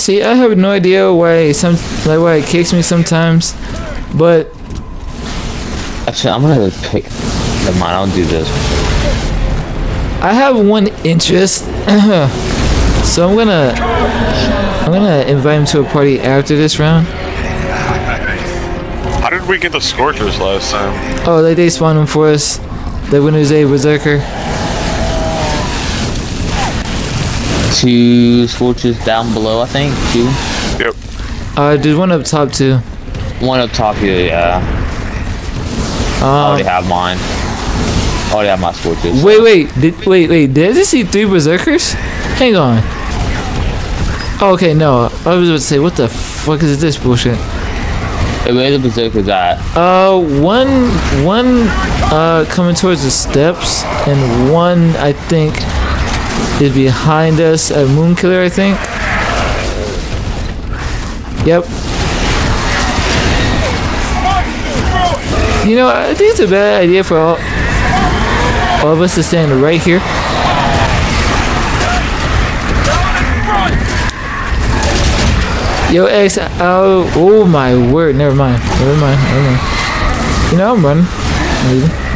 See, I have no idea why some like why it kicks me sometimes, but Actually, I'm gonna pick. Never mind. I'll do this. I have one interest. so I'm gonna I'm gonna invite him to a party after this round. How did we get the Scorchers last time? Oh, they they spawned him for us. The winner's a berserker. Two scorches down below, I think. Two. Yep. Uh, there's one up top too. One up top here. Yeah. I already Um, have mine. I already have my scorches. wait, wait, did, wait, wait. Did I just see three berserkers? Hang on. Oh, okay, no. I was about to say, what the fuck is this bullshit? Hey, where the berserkers at? Uh, one, one, uh, coming towards the steps, and one, I think, is behind us at Moonkiller, I think. Yep. You know, I think it's a bad idea for all, all of us to stand right here. Yo, X, oh, oh my word, never mind, never mind, never mind. You know, I'm running. Maybe.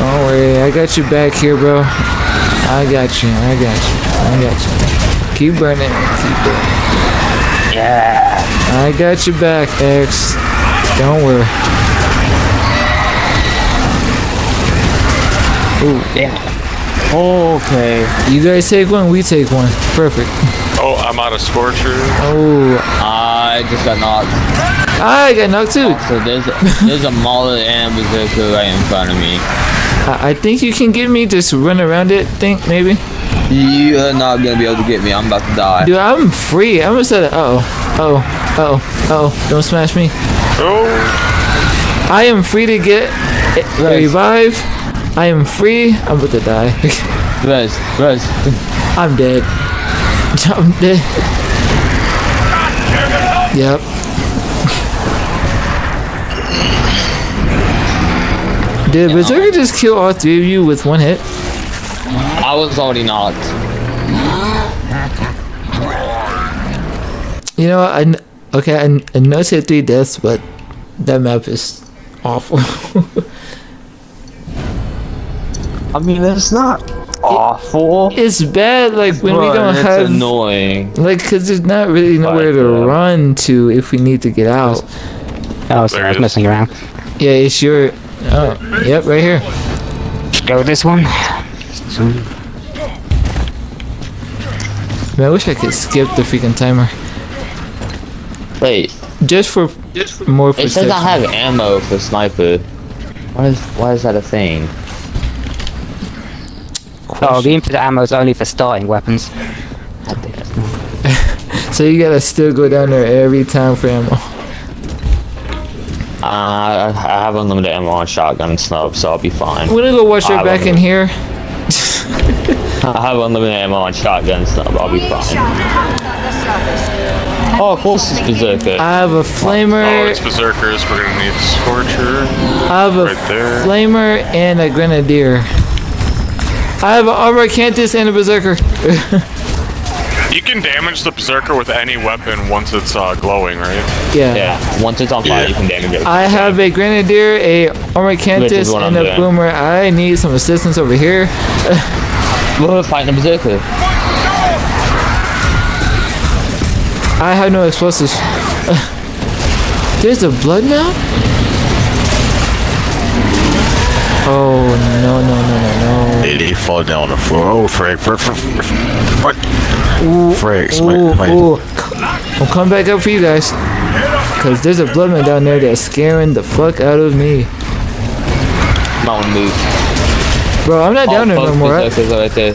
Oh, Don't worry, I got you back here, bro. I got you, I got you, I got you. Keep burning, keep burning. Yeah. I got you back, X. Don't worry. Ooh. Yeah. Okay. You guys take one, we take one. Perfect. Oh, I'm out of Scorcher. Oh, I just got knocked. I got knocked too. So there's a, there's a mauler and a berserker right in front of me. I, I think you can get me. Just run around it. Think maybe. You are not gonna be able to get me. I'm about to die. Dude, I'm free. I'm gonna set it. Uh oh. Oh. Oh. Oh. Don't smash me. Oh, I am free to get revive. I am free. I'm about to die. Res, res. I'm dead. I'm dead. Yep. Did Berserker just kill all three of you with one hit? I was already knocked. You know, I okay, I, kn- I know I said three deaths, but that map is awful. I mean, it's not awful. it's bad, like when we don't it's have, annoying. like, cause there's not really nowhere to Like, uh, run to if we need to get out. Oh, sorry, I was messing around. Yeah, it's your. Oh, yep, right here. Just go with this one. Man, I wish I could skip the freaking timer Wait, just for just for more it says. I have ammo for sniper. Why is why is that a thing? Oh, the infinite ammo is only for starting weapons. So you gotta still go down there every time for ammo. Uh, I I have unlimited ammo on shotgun and snub, so I'll be fine. I'm gonna go watch her back in here. I have unlimited ammo on shotgun and snub, I'll be fine. Oh, of course it's berserker. I have a oh, flamer. it's Berserkers. We're gonna need Scorcher. I have a right there. flamer and a grenadier. I have an armor Kantus and a berserker. You can damage the Berserker with any weapon once it's uh, glowing, right? yeah. Yeah, once it's on fire, Yeah. you can damage it. I have a grenadier, a armor Kantus, and I'm a doing. boomer. I need some assistance over here. We're fighting the berserker. I have no explosives. There's a blood now? Oh no no no no no. Did he fall down on the floor? Oh, Frank, Frank, Frank, Frank. Ooh, Frank, ooh, smite, smite. ooh. I'll come back up for you guys. Cause there's a bloodman down there that's scaring the fuck out of me. Might wanna move. Bro, I'm not down there no more. I berserkers are right there.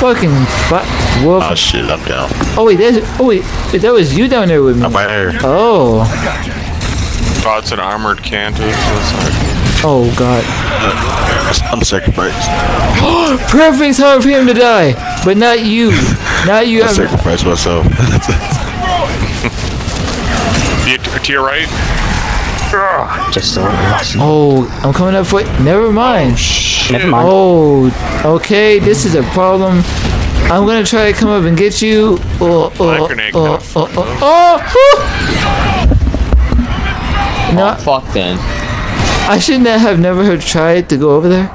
fucking fi- wolf. Oh ah, shit, I'm down. Oh wait, that's, oh wait, wait, that was you down there with me. I'm right here. Oh, Oh, it's an armored Kantus. That's oh god. I'm sacrificed. Perfect time for him to die, but not you. Not you. I I'm- sacrificed myself. You- To your right. Just saw it. Oh, I'm coming up for it. Never mind. Oh, Never mind. Oh, okay. This is a problem. I'm gonna try to come up and get you. Oh, Flag oh, grenade oh, oh, oh, oh, oh. No, Oh, fuck then. I shouldn't have never have tried to go over there.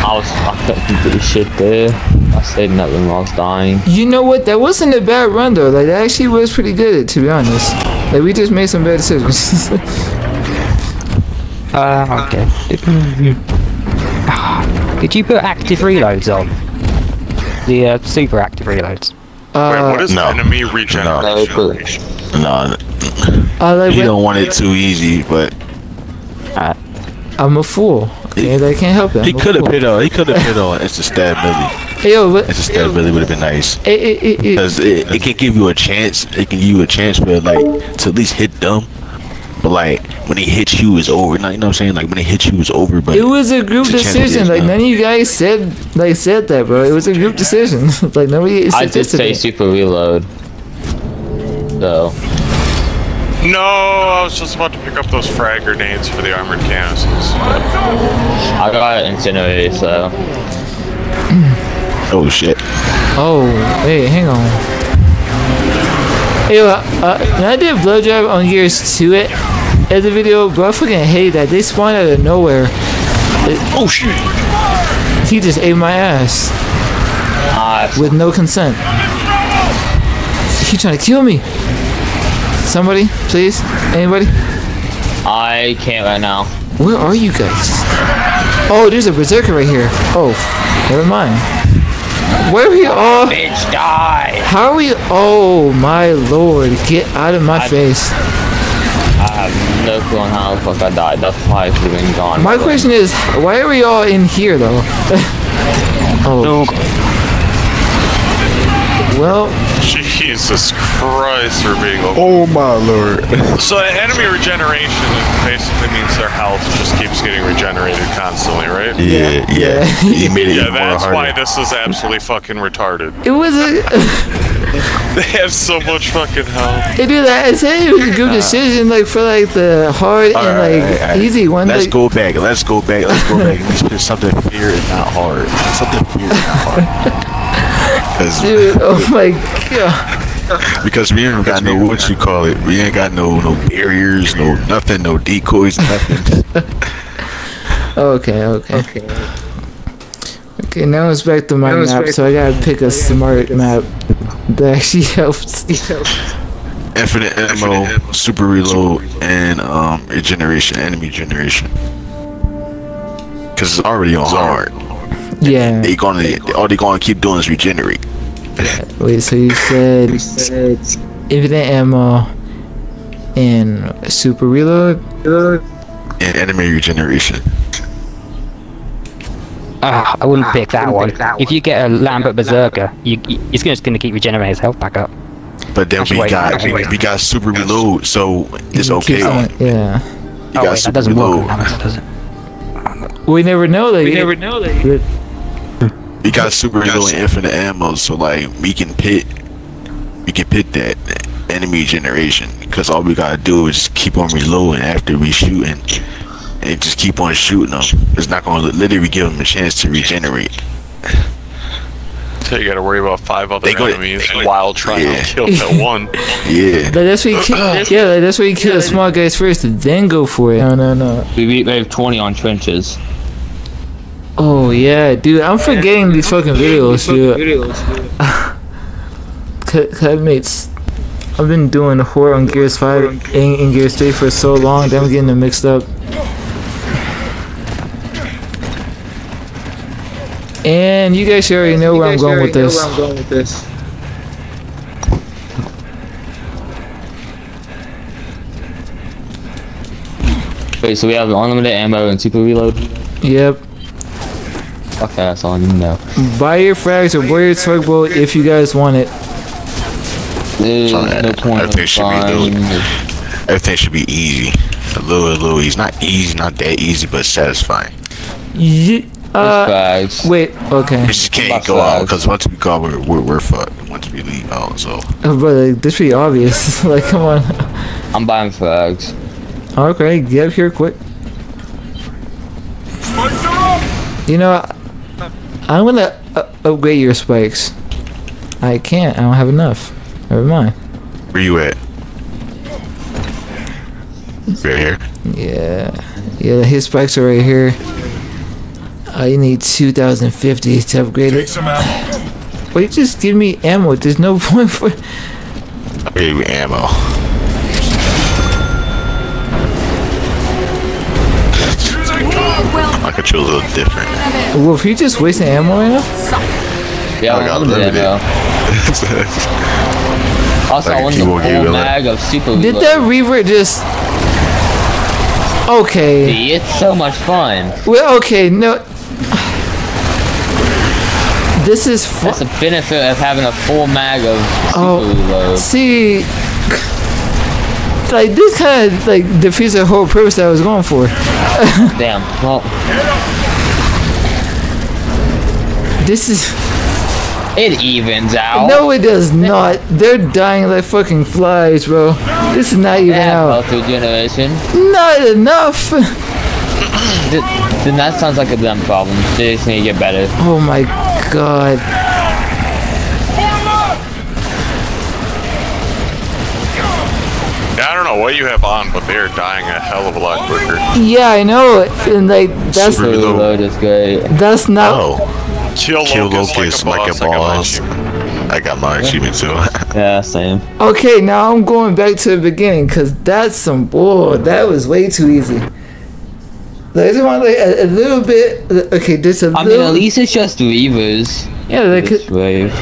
I was I couldn't do shit there. I said nothing while I was dying. You know what? That wasn't a bad run though. Like that actually was pretty good, to be honest. Like we just made some bad decisions. Uh, okay. Did you put active reloads on? The uh, super active reloads. Uh, Wait, what is no. enemy No, regeneration? No, I like he don't want it too easy, but I'm a fool. Okay, I can't help it. he I'm a could have hit on. He could have hit on. It's a stab Billy. Hey, yo, but It's a stab Billy would have been nice. it, it, it, it, it, it can give you a chance. It can give you a chance for like to at least hit them. But like when he hits you, it's over. Like, you know what I'm saying? Like when he hits you, it's over. But it was a group It's a chance to decision. get Like none of you guys said like said that, bro. It was a group decision. like nobody. I did suggested say super reload. So No, I was just about to pick up those frag grenades for the armored canisters. I got it incinerated, so oh shit. Oh, hey, hang on. Hey, uh, uh, when I did blowjob on Gears 2 it as a video, bro, I fucking hate that. They spawn out of nowhere. Oh shit. He just ate my ass I with no consent. He trying to kill me. Somebody, please, anybody? I can't right now. Where are you guys? Oh, there's a berserker right here. Oh, never mind. Where are we all? Bitch die! How are we? Oh my lord! Get out of my I- face. I have no clue on how the fuck I died. That's why I could have been gone. My question is, why are we all in here though? oh. Well, Jesus Christ, we're being over. Oh my lord. So enemy regeneration basically means their health just keeps getting regenerated constantly, right? Yeah, yeah. He made Yeah, even more that's why this is absolutely fucking retarded. it was a. They have so much fucking health. it is. I said it was a good decision, like for like the hard and Alright, like alright, alright. easy one. Let's like, go back. Let's go back. Let's go back. Let's put something fear and not hard. Something fear and not hard. Dude, oh my god. because we ain't got no what you call it. We ain't got no no barriers, no nothing, no decoys, nothing. Okay, okay. Okay. Okay, now it's back to my map, so I gotta pick a smart map that actually helps. Infinite ammo, super reload, and um regeneration, enemy generation. Cause it's already on hard. Yeah. They gonna all they gonna keep doing is regenerate. Wait, so you said infinite ammo and super reload? And enemy regeneration. Ah, I wouldn't pick that one. If you get a Lambent Berserker, you, you, it's just going to keep regenerating his health back up. But then Actually, we wait, got actually, wait. we got super reload, so it's okay. keep Yeah. You oh got wait, that super doesn't reload. with Lambent, does it? We never know that. We never know that. We got super reload and infinite ammo, so like we can pit, we can pit that enemy generation. Because all we gotta do is just keep on reloading after we shooting, and just keep on shooting them. It's not gonna literally give them a chance to regenerate. So you gotta worry about five other They go- enemies while trying Yeah. to kill that one. Yeah. Like, that's where you kill, yeah, like, that's where you kill the small guys first, and then go for it. No, no, no. We beat wave 20 on trenches. Oh yeah, dude, I'm forgetting these fucking videos, dude. Cut, cut mates. I've been doing horror on Gears 5 and, and Gears 3 for so long that I'm getting them mixed up. And you guys should already know where I'm going with this. Wait, so we have unlimited ammo and super reload? Yep. Fuck that, that's all I need to know. Buy your frags or buy your tugboat if you guys want it. There's Fine. no point Everything in should be buying- Everything should be easy. A little, a little easy. Not easy, not that easy, but satisfying. Ye- Uh, Bags. wait. Okay. We just can't Box go out because once we go out, we're, we're, we're fucked. Once we leave out, so. Oh, but like, this pretty obvious. like, come on. I'm buying fags. Okay, get up here quick. You know, I- I'm gonna uh, upgrade your spikes. I can't. I don't have enough. Never mind. Where you at? Right here. Yeah. Yeah, his spikes are right here. I need 2,050 to upgrade it. Wait, just give me ammo. There's no point for. I'll give you ammo. My control's a little different. Wolf, you just wasting ammo right now? Yeah, I got I'm limited. ammo. Also, Like I want if the you whole will give mag of super Did reload. that reaver just? Okay. See, It's so much fun. Well, okay. No. This is That's the benefit of having a full mag of Oh. reload. see. Like this kind of like defeats the whole purpose that I was going for. Damn. Well, This is it evens out. no, it does not. They're dying like fucking flies, bro. This is not even out. health regeneration. Not enough. Then that sounds like a them problem. They just need to get better. Oh my god. Yeah, I don't know what you have on, but they're dying a hell of a lot quicker. Yeah, I know. And like that's Super Super reload. reload is great. that's not. Oh, Kill, kill Locust Locust like a I got my boss. I got my achievement too. Yeah, same. Okay, now I'm going back to the beginning because that's some bull. That was way too easy. Like, I just want like a, a little bit. Okay, just a I little. mean, at least it's just Reavers. yeah, like, This wave.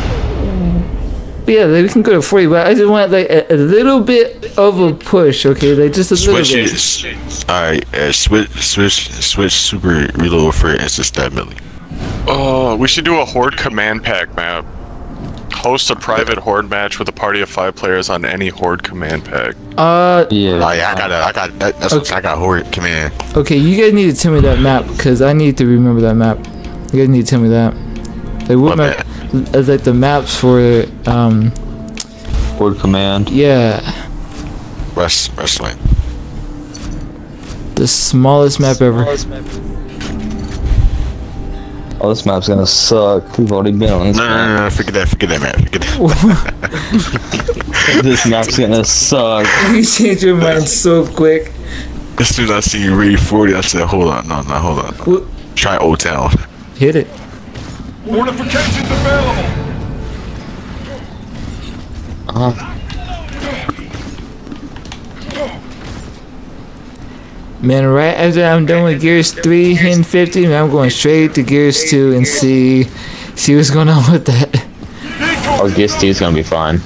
yeah, like, we can go to 40, but I just want like a, a little bit of a push. Okay, like just a little Switch bit. it. Alright, uh, switch, switch, switch super reload for instant stab melee. Oh, we should do a Horde command pack map. Host a private Horde match with a party of five players on any Horde command pack. Uh, Yeah. Oh yeah, I got it. I got that, that's what Okay. I got horde command. okay, you guys need to tell me that map because I need to remember that map. You guys need to tell me that. Like what What map? Like the maps for um. Horde command. Yeah, Rest, wrestling. the smallest map ever. Oh, this map's gonna suck. We've already been on this No, no, map. no, no, forget that, forget that, man, forget that. This map's gonna suck. you change your mind so quick. As soon as I see you read 40, I said, hold on, no, no, hold on. Wh- Try Old Town. Hit it. Fortifications available. Uh-huh. Man, right after I'm done with Gears 3 and 50, man, I'm going straight to Gears 2 and see see what's going on with that. Oh, Gears 2 is gonna be fun.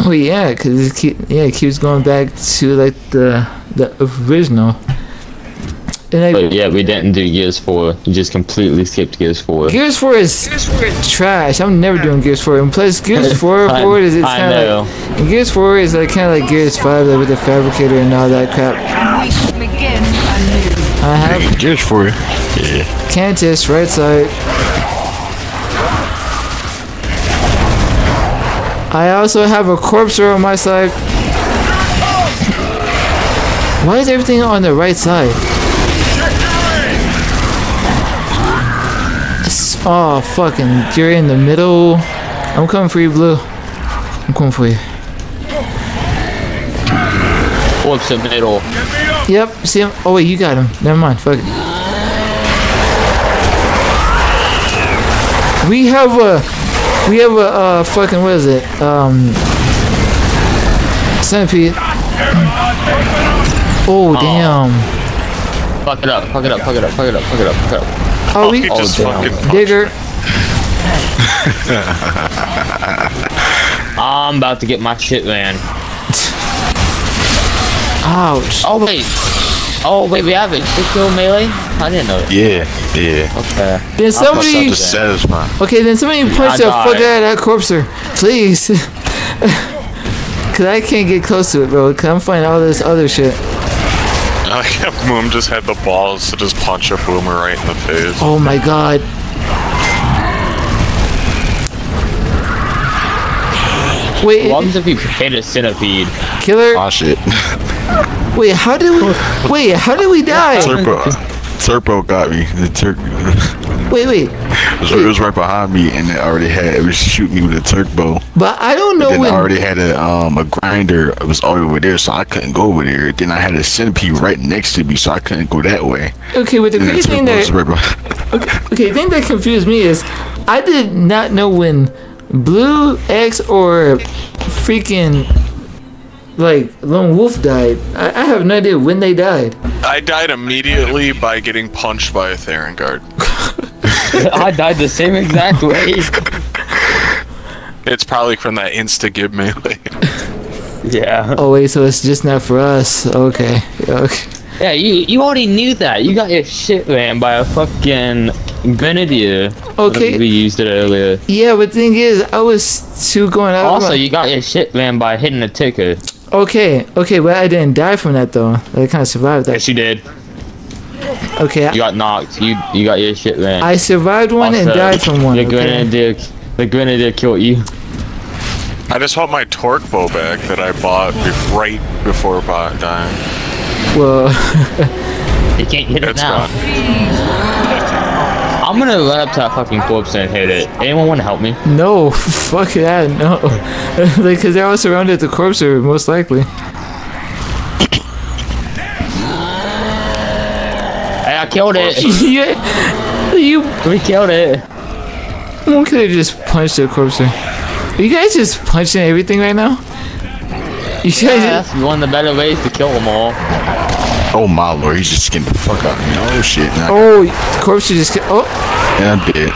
Oh yeah, cause it keep, yeah, it keeps going back to like the the original. And I, But yeah, we didn't do Gears 4. We just completely skipped Gears 4. Gears 4 is trash. I'm never doing Gears 4. And plus, Gears 4 I- forward is it's kind of like Gears 4 is like kind of like Gears 5 like with the fabricator and all that crap. We begin anew. I have Gears for you. Yeah. Kantus right side. I also have a corpser on my side. Why is everything on the right side? Oh, fucking, you're in the middle. I'm coming for you, Blue. I'm coming for you. What's the middle? Yep, see him? Oh, wait, you got him. Never mind, fuck it. We have a, we have a, uh, fucking, what is it? Um, centipede. Oh, damn. Fuck it up, fuck it up, fuck it up, fuck it up, fuck it up, fuck it up. Oh, he we, just damn. fucking digger. I'm about to get my shit ran. Ouch. Oh wait. Oh wait, we have it. Six kill melee? I didn't know that. Yeah, yeah. Okay. Then somebody, Something okay, then somebody punch the I fuck out of that corpser. Please. Cause I can't get close to it, bro. Cause I'm finding all this other shit. I like how Moom just had the balls to just punch a boomer right in the face. Oh my god. Wait, What happens if you hit a centipede? killer. Oh shit. Wait, how did we? Wait, how did we die? Turbo, Turbo got me. The Turk Wait, wait. it was, it was right behind me, and it already had it was shooting me with a turbo. But I don't know Then I already had a um a grinder. It was all over there, so I couldn't go over there. Then I had a centipede right next to me, so I couldn't go that way. Okay, but the And crazy thing that right behind. okay, the thing that confused me is I did not know when Blue X or freaking like Lone Wolf died. I, I have no idea when they died. I died immediately by getting punched by a Theron guard. I died the same exact way. It's probably from that insta give melee. Yeah. Oh wait, so it's just not for us. Okay, okay. Yeah, you you already knew that. You got your shit ran by a fucking grenadier. Okay. We used it earlier. Yeah, but thing is, I was too going out. of Also, my- you got your shit ran by hitting a ticker. okay, okay, well I didn't die from that though. I kind of survived that. Yes, you did. Okay, You got knocked. You you got your shit ran. I survived one and died from one. The Okay? grenadier, the grenadier killed you. I just want my torque bow back that I bought be- right before bot dying. Well, You can't hit it It's now. gone. I'm gonna run up to that fucking corpse and hit it. Anyone want to help me? no, fuck that, no. like, cause they're all surrounded the corpse, or most likely. Killed it. yeah, you we killed it. one could have just punched the corpse. Are you guys just punching everything right now? You guys, Yeah, that's one of the better ways to kill them all. Oh my lord, he's just getting the fuck out of me. Oh shit. Now, oh, corpse you just. Oh, and I'm dead.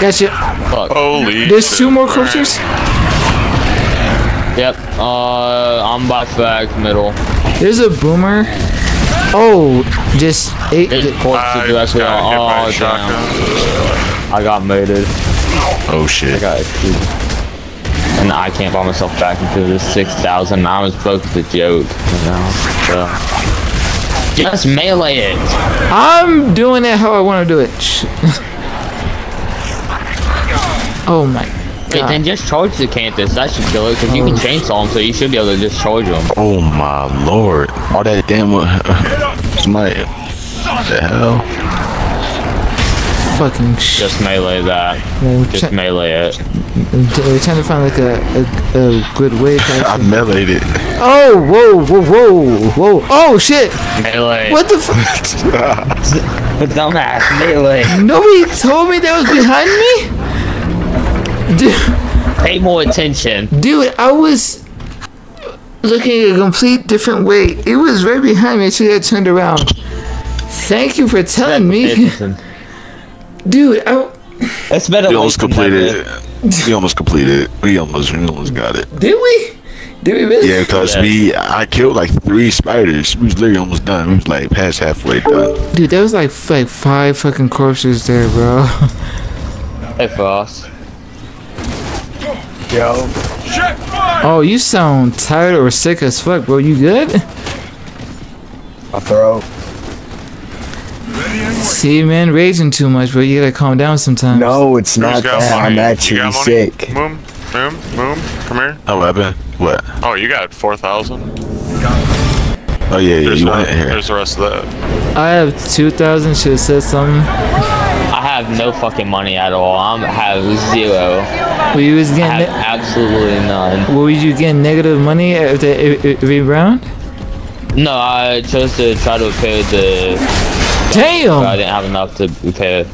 gotcha. Fuck. Holy. There's two more corpses. Yep. Uh, I'm back back middle. There's a boomer. Oh, just eight. There's corpse I directly got hit by on. a Oh, damn. I got murdered. Oh shit. I shit. got it. And I can't buy myself back into the 6,000. I was broke as a joke. You know? So. Just melee it. I'm doing it how I want to do it. Sh- oh my Wait, god. then just charge the Kantus. That should kill it, because you can oh. chainsaw him, so you should be able to just charge him. Oh my lord. All that damn uh, somebody what the hell? Fucking shit. Just melee that. We're, Just melee it. we're trying to find like a, a, a good way. To I meleeed it. oh, whoa, whoa, whoa, whoa. Oh shit. Melee. What the fuck? Dumbass, melee. Nobody told me that was behind me? Dude, Pay more attention. dude, I was looking a complete different way. It was right behind me until I turned around. Thank you for telling me. Dude, I, It's better We almost completed it. We almost completed it. We almost we almost got it. did we? Did we really? Yeah, because Yeah. we I killed like three spiders. We was literally almost done. We was like past halfway done. Dude, there was like like five fucking corpses there, bro. Hey, Frost. Check fire! Oh, you sound tired or sick as fuck, bro. You good? My throat. Ready and wait. See, man, raging too much, bro. You gotta calm down sometimes. No, it's Who's not got that. money? I'm You actually got sick. Boom, boom, boom. come here. Oh, what happened? What? Oh, you got 4,000? Oh yeah, yeah. There's, You the- went here. there's the rest of that. I have 2,000. Should have said something. I have no fucking money at all. I'm have zero. Well, you was I getting. have Ne- absolutely none. were you getting negative money after every, every round? No, I chose to try to repair the. But I didn't have enough to repair.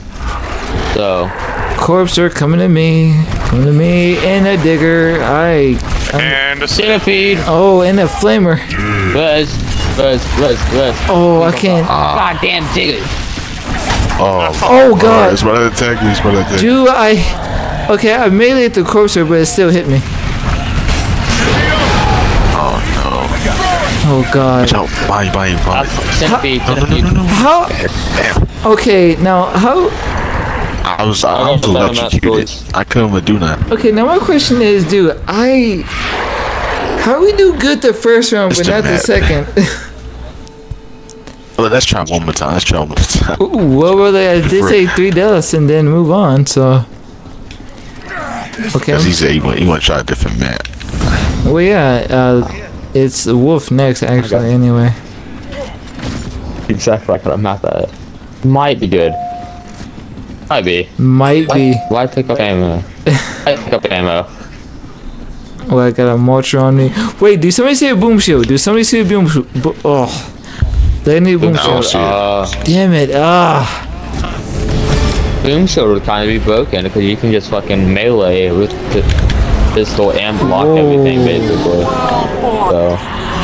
So Corpse are coming to me. Coming to me. And a digger. I. And a centipede. Oh, and a flamer. Let's let's let's let's. Oh, I can't. Goddamn digger. Oh, Oh, God. It's about to attack me. It's about to attack. Do I? Okay, I made it the corpse, but it still hit me. Oh no! Oh God. no! Jump! Bye, bye, bye. Centipede. No, no, no, no, no. How? Damn. Okay, now how? I was I I was got the electrocuted. I couldn't even do that. Okay, now my question is, dude, I. How we do good the first round, but It's the not the second? Well, let's try one more time. Let's try one more time. Ooh, well, well, I did say three deaths and then move on. So. Okay. Cause he said he want, he want to try a different map. Well, yeah. Uh, it's the Wolf next, actually. Anyway. Exactly like what I'm at that. Might be good. Might be. Might be. Why pick up ammo? Why pick up ammo? Well, I got a mortar on me. Wait, do somebody see a boom shield? Do somebody see a boom shield? Bo- oh. They need boom shield. Uh, Damn it. Ah. boom shield would kind of be broken because you can just fucking melee with the pistol and block everything basically. So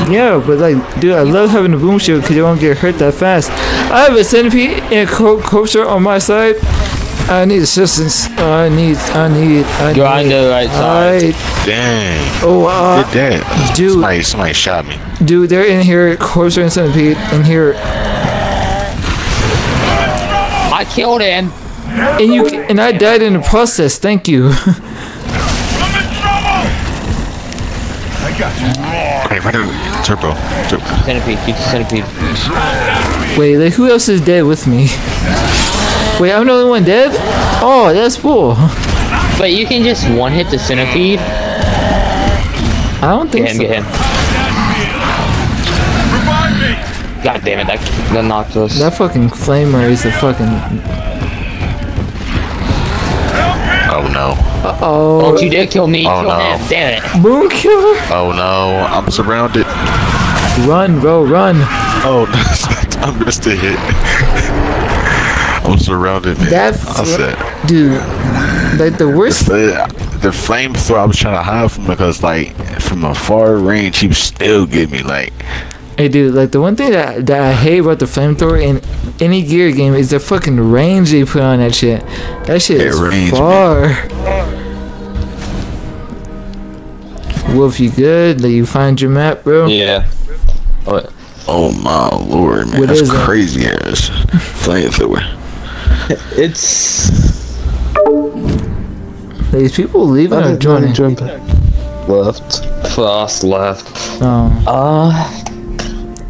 Yeah, but like, dude, I love having a boom shield because you won't get hurt that fast. I have a centipede and a co- corpser on my side. I need assistance. I need, I need, I you're on need. the right side. I, Dang. oh, uh, Did that. dude. Somebody, somebody shot me. dude, they're in here, corpser and centipede, in here, I killed him. and you, and I died in the process. Thank you. I'm in trouble! I got you. Hey, right there. Turbo. Turbo. Centipede, keep the centipede. Wait, like, who else is dead with me? Wait, I'm the only one dead? Oh, that's cool. But you can just one hit the centipede. I don't think Get him, so. get him. Revive me! God damn it, that, that knocked us. That fucking flamer is a fucking. Oh no. Uh oh, Don't you dare kill me, Oh, kill no. him, damn it. boom killer! Oh no. I'm surrounded. Run, bro, run! Oh, I missed a hit. I'm surrounded, man. That I said. Dude, like the worst. The, the flamethrower I was trying to hide from because like from a far range he would still get me like Hey, dude, like the one thing that that I hate about the flamethrower in any gear game is the fucking range they put on that shit. That shit is range, far. Wolf, you good? Did you find your map, bro? Yeah. What? oh my lord man What that's is it? crazy ass flamethrower. It's. These people leaving or joining? Left. Fast left. Oh, Uh.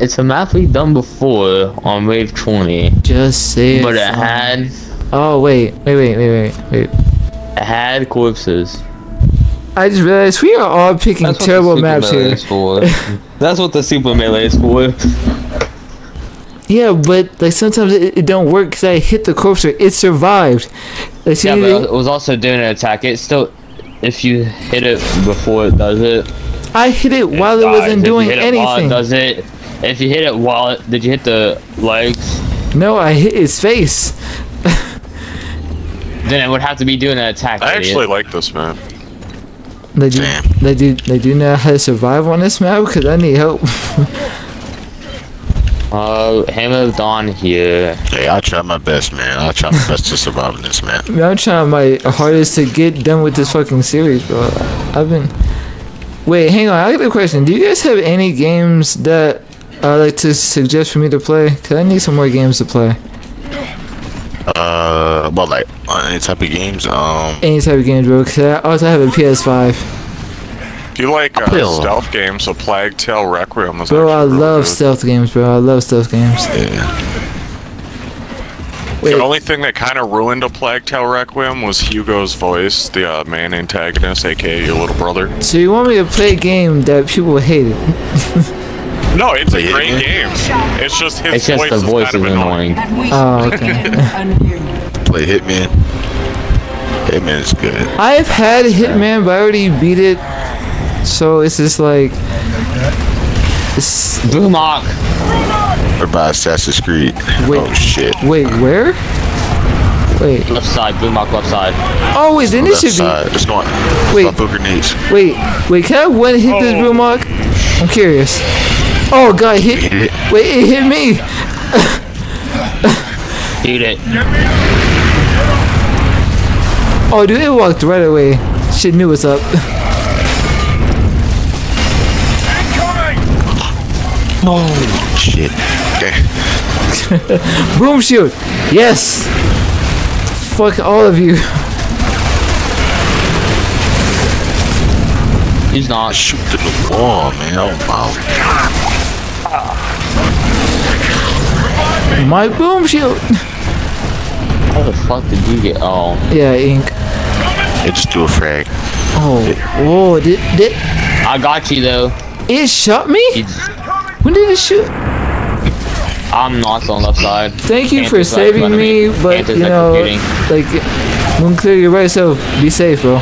It's a map we've done before on Wave 20, just say it. but it son. had Oh wait, wait, wait, wait, wait, wait. it had corpses. I just realized we are all picking That's what the terrible super maps melee here. is for. That's what the super melee is for. Yeah, but like sometimes it, it don't work because I hit the corpse. It survived. Like, see, Yeah, but it was also doing an attack. It still, if you hit it before it does it, I hit it while it dies. wasn't If you doing hit it while it anything. does it. If you hit it while it, did you hit the legs? No, I hit his face. Then it would have to be doing an attack. I idiot. actually like this man. They do. Damn. They do. They do know how to survive on this map because I need help. Uh, Hammer of Dawn here. Hey, I'll try my best man. I'll try my best to survive in this man. I'm trying my hardest to get done with this fucking series, bro. I've been. Wait, hang on. I got a question. Do you guys have any games that I like to suggest for me to play? Cause I need some more games to play. Uh well like any type of games, um Any type of games, bro. Cause I also have a PS5. Do you like uh, stealth games? A Plague Tale Requiem was Bro, I actually real love good. stealth games, bro. I love stealth games. yeah. Wait, The only thing that kind of ruined a Plague Tale Requiem was Hugo's voice, the uh, main antagonist, aka your little brother. so you want me to play a game that people hated? No, it's a great yeah. game. It's just his It's just voice the is voice kind is of annoying. annoying. Oh, okay. Play Hitman. Hitman is good. I've had Hitman, but I already beat it. So it's just like. It's, Brumak. Or by Assassin's Creed. Wait. Oh shit. wait, where? Wait. Left side. Brumak left side. Oh, wait, then it Left should side. It's going. Wait. Wait. Throw grenades. Wait, wait, can I one hit this oh. blue mark? I'm curious. Oh, God, it hit. Hit it. Wait, it hit me. Eat it. Oh, dude, it walked right away. Shit knew what's up. Oh shit. Okay. Boom shield. Yes. Fuck all of you. He's not. Shoot to the wall, man. Oh my. My boom shield. How the fuck did you get? Oh, Yeah, ink. It's just do a frag. Oh, whoa! Did, did I got you though. it shot me? It's- When did it shoot? I'm not on the left side. Thank you Can't for saving run me, but Can't you know, like, when clear your right, so be safe, bro.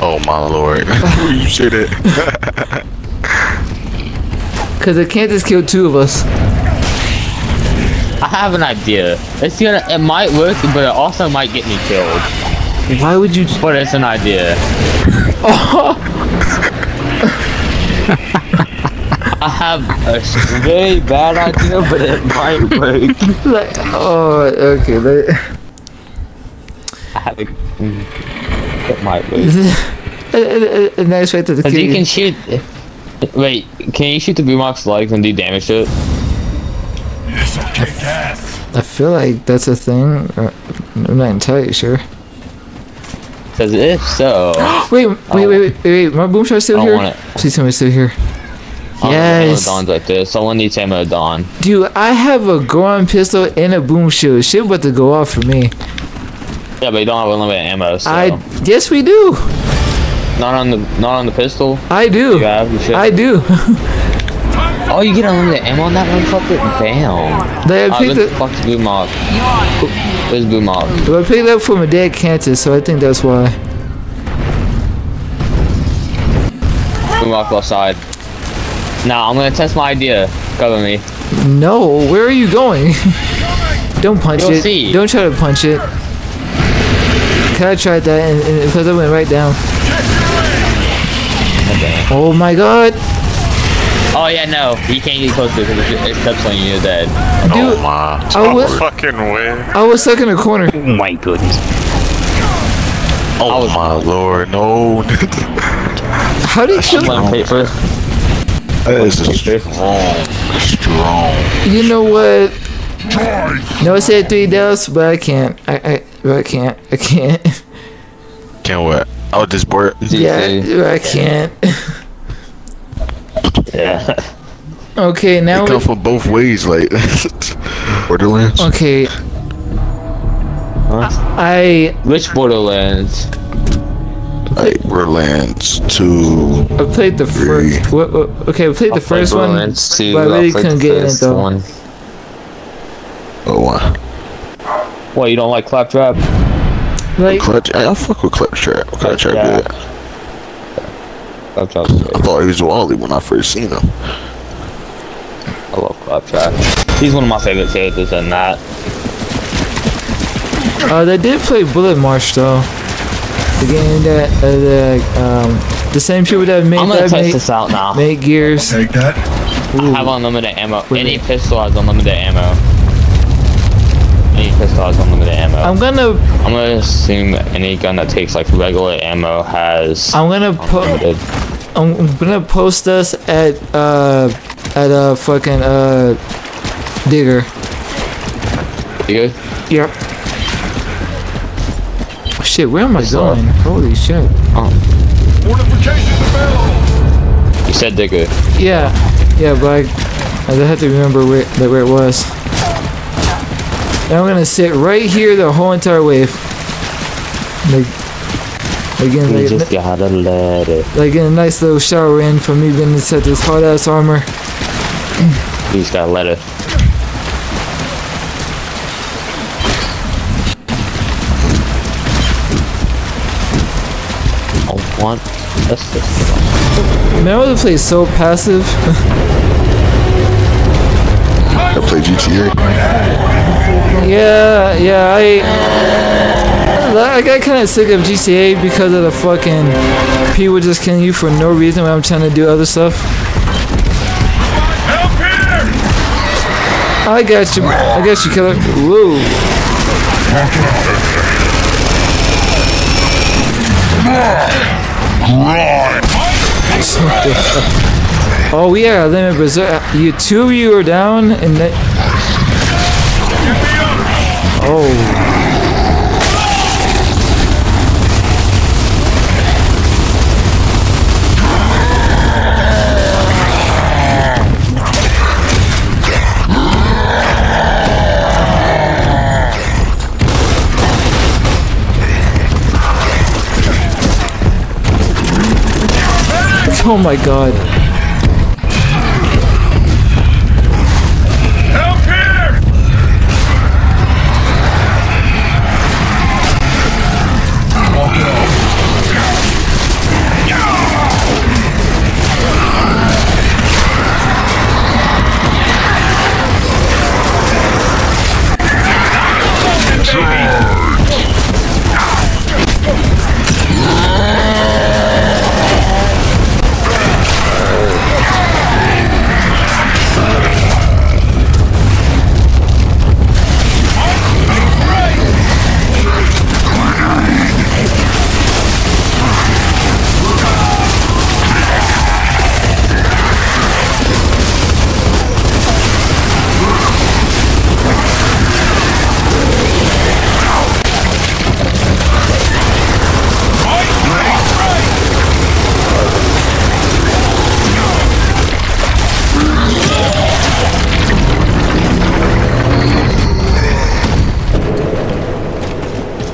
Oh my lord. you say it. Cause it can't just kill two of us. I have an idea. It's gonna. It might work, but it also might get me killed. Why would you? But it's an idea. Oh. I have a very bad idea, but it might work. Like, oh, okay. Like, I have a, it might work. a, a, a nice way to the Cause kill you you. can shoot. Wait, can you shoot the boombox legs and do damage to it? This'll kick. I feel like that's a thing. Uh, I'm not entirely sure. Cause if so, Wait, wait, wait, wait, wait, wait. My boom shot's still I don't here. want it. Please tell me it's still here. Yes. Yes. Dawn's like this. Someone needs ammo Dawn. Dude, I have a Gorgon pistol and a boom shield. Shit about to go off for me. Yeah, but you don't have unlimited ammo. So I yes we do. not on the not on the pistol. I do. You have you. I do. oh, you get unlimited ammo on that motherfucker. Damn. Like, I picked the fuck's boom mob? Where's boom mob? Well, I picked it up from a dead cancer, so I think that's why. Boom mob left side. Now I'm gonna test my idea. Cover me. No, where are you going? Don't punch You'll it. see. Don't try to punch it. Cause I tried that and, and because I went right down. Okay. Oh my god, Oh yeah, no, you can't get close to it because it steps on you, you're dead. dude! oh my. I oh was Fucking way. I was stuck in a corner. Oh my goodness. Oh my lord. No. How did you? That is a strong. Strong. You know what? No, I said three deaths, but I can't. I I, but I can't. I can't. Can't what? Oh, this board. Yeah, I can't. Yeah. Okay, now It we, come from both ways, like Borderlands. okay. Huh? I Which Borderlands? Like Borderlands two. I played the Three. first. What, what, okay, I played the I played first one, Borderlands 2, but I really played couldn't the get in it first though. One. Oh, one. What, you don't like Claptrap? Like, Clutch. I, I fuck with Claptrap. Claptrap Yeah. good. Claptrap's I thought he was Wally when I first seen him. I love Claptrap. He's one of my favorite characters in that. uh, they did play Bulletstorm though. The game that uh, the um the same people that made I'm gonna test make, this out now. make Gears. Take that. I have unlimited ammo. Wait, Any pistol has unlimited ammo. Any pistol has unlimited ammo. I'm gonna I'm gonna assume any gun that takes like regular ammo has I'm gonna po- unlimited. I'm gonna post us at uh at uh fucking uh digger. You good? Yep. Shit, where am I What's up? Uh, going? Holy shit. Oh. Fortifications available. You said digger. Yeah, yeah, but I, I have to remember where that where it was. And I'm gonna sit right here the whole entire wave. Like, again, You like, just gotta let it. like getting a nice little shower in for me being set this hard ass armor. You just gotta let it. Want a system. Man, I would play so passive. I play GTA. yeah, yeah, I. I got kind of sick of GTA because of the fucking people just killing you for no reason when I'm trying to do other stuff. I got you. I got you, killer. Whoa. Oh yeah, limit berserk. Uh, you two of you are down, and that. Oh. Oh my god.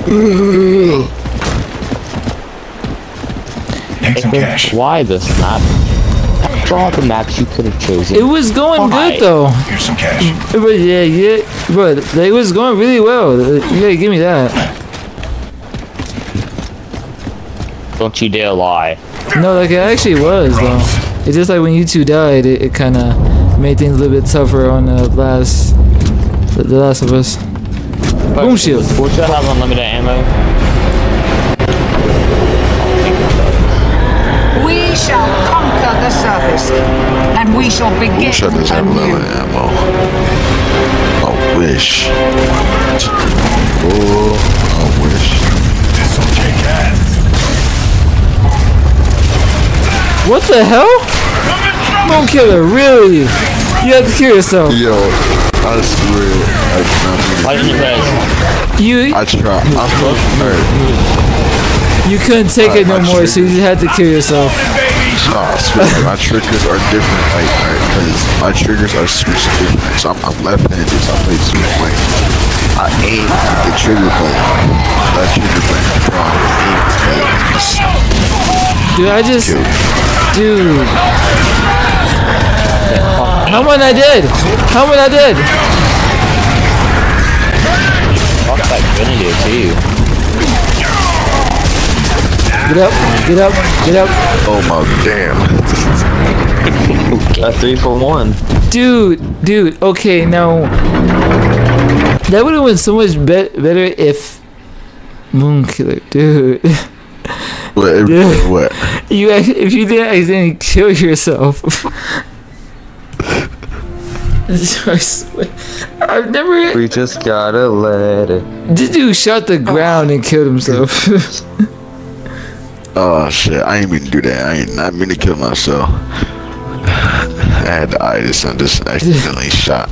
Take some cash. Why this map? After all the maps you could have chosen. It was going Why? good though. Here's some cash. But yeah, yeah, but it was going really well. Uh, yeah, give me that. Don't you dare lie. No, like it actually was though. It's just like when you two died, it, it kind of made things a little bit tougher on the last, the, the last of us. Boom shield. Would you have unlimited ammo? We shall conquer the surface, and we shall begin Bullshit doesn't have anew. limit ammo. I wish. Oh, I wish. This'll kick ass. What the hell? Don't kill her, really? You have to kill yourself. Yo, I swear, I did not mean Why didn't you press? You I tried. I fucking hurt. you couldn't take it no I- I more, so you just had to kill yourself. Nah, I swear, my triggers are different, like, because my triggers are switched different. So I'm, I'm left-handed, so I play switch like I aim at the trigger button. That trigger button, problem. Aim at Dude, I just, dude. How many I did? How many I did? Fuck that grenade too. Get up, get up, get up. Oh my damn. A three for one. Dude, dude, okay, now. That would have been so much be- better if. Moonkiller, dude. What, everything, what? You act- if you didn't accidentally kill yourself. I swear, I've never. We just gotta let it. This dude shot the ground and killed himself. Oh shit, I ain't mean to do that. I ain't not mean to kill myself. I had the itis and just accidentally shot.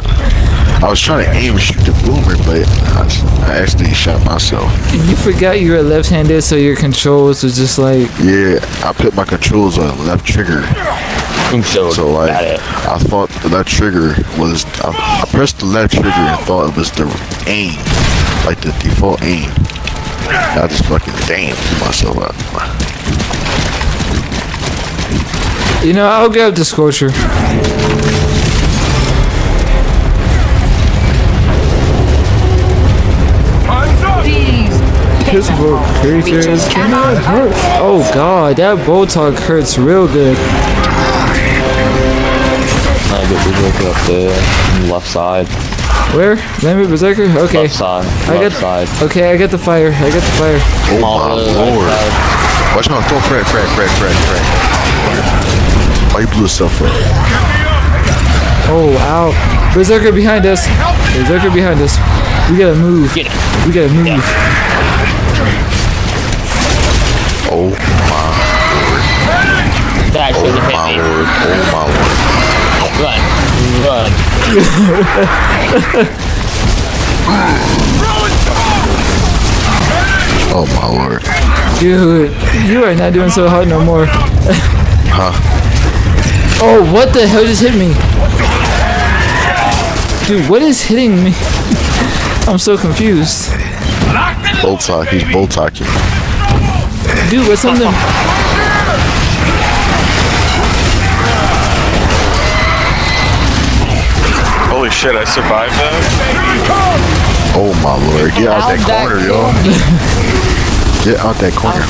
I was trying to aim and shoot the boomer, but I, I accidentally shot myself. you forgot you were left-handed, so your controls was just like. Yeah, I put my controls on left trigger. Boom. So like, I thought that trigger was. I, I pressed the left trigger and thought it was the aim, like the default aim. I just fucking damn myself up. You know, I'll grab the scorcher. Time's up. These creatures cannot hurt. Oh god, that Boltok hurts real good. I get the look up there. on the Left side. Where? Lambent Berserker? Okay. Left side. I Left side. Okay, I got the fire. I got the fire. Oh my hood, lord! side. Watch out! Don't Fred, Fred, Fred, Fred, Fred. Why you blew yourself up? Oh, ow. Berserker behind us. Berserker behind us. We gotta move. Get it. We gotta move. Oh my, That oh my lord! Oh my lord! Run. Run. Oh my lord! Dude, you are not doing so hot no more. Huh? Oh, what the hell just hit me? Dude, what is hitting me? I'm so confused. Boltok, he's Boltoking. Dude, what's something? Holy shit, I survived that? Oh my lord, get out that that corner, yo. Get out that corner.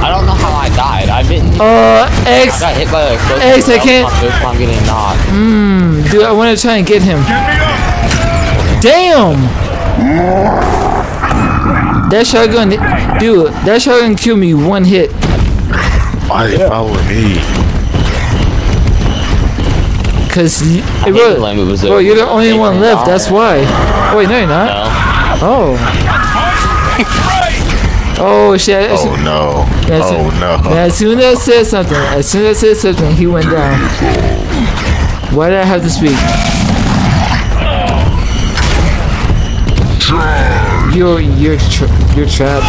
I don't know how I died. I didn't. Uh, X. I got hit by a explosive. X, I that can't- my first time getting knocked. Mmm, dude, I want to try and get him. Damn! That shotgun, dude, that shotgun killed me one hit. Why they following me? Cause, you, hate bro, the Lambent Berserker. bro, you're the only one left. That's why. Oh wait, no, you're not. No. Oh. Oh shit! Oh no. That's Oh it. no. As soon as I said something, as soon as I said something, he went down. Why did I have to speak? You're you're tra- you're trapped.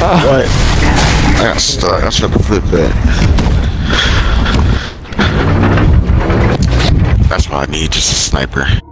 What? Ah. I got stuck. I tried to flip that. That's why I need just a sniper.